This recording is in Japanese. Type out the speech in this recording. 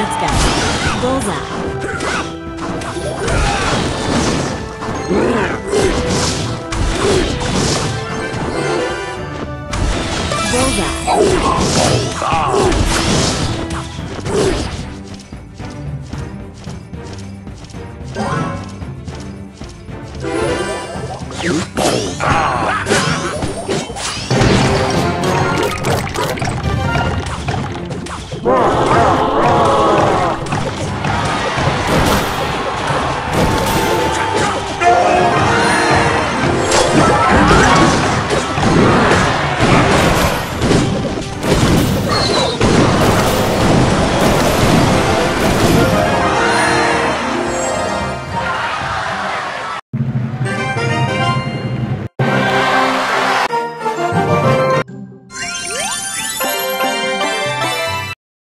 Let's go. Bullseye. Bullseye. Bullseye. Whoa!